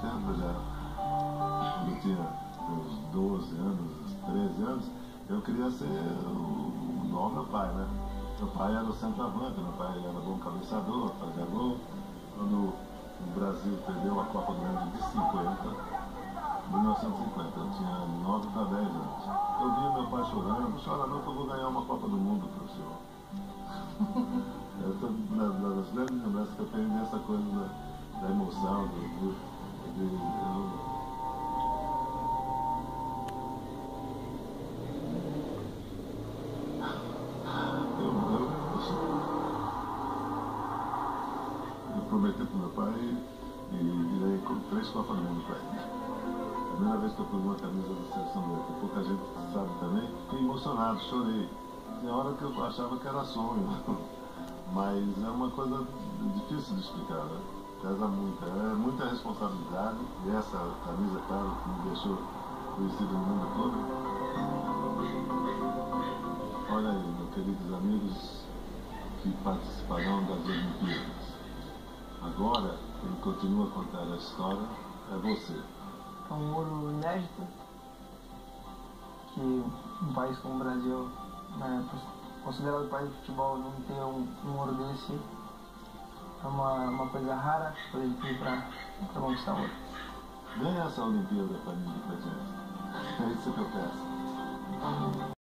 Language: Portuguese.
quando eu tinha uns 12 anos, 13 anos, eu queria ser o, igual meu pai, né? Meu pai era o centroavante, meu pai era bom cabeçador, fazia gol. Quando o Brasil perdeu a Copa do Mundo de 50, 1950, eu tinha 9 para 10 anos. Eu vi meu pai chorando, chora não que eu vou ganhar uma Copa do Mundo senhor. eu tô, nas grandes lembranças que eu tenho dessa coisa da, da emoção, do, do, prometi para meu pai e virei com três Copas do Mundo para ele. A primeira vez que eu pus uma camisa da seleção brasileira, pouca gente sabe também, fiquei emocionado, chorei. Tinha hora que eu achava que era sonho, mas é uma coisa difícil de explicar, né? Pesa muito, é muita responsabilidade e essa camisa, claro, que me deixou conhecido no mundo todo. Olha aí, meus queridos amigos que participarão das Olimpíadas. Agora, quem continua a contar a história é você. É um ouro inédito que um país como o Brasil, né, considerado país de futebol, não ter um, um ouro desse é uma, uma coisa rara para para conquistar ouro. Ganha essa Olimpíada para mim, pra gente. É isso que eu peço.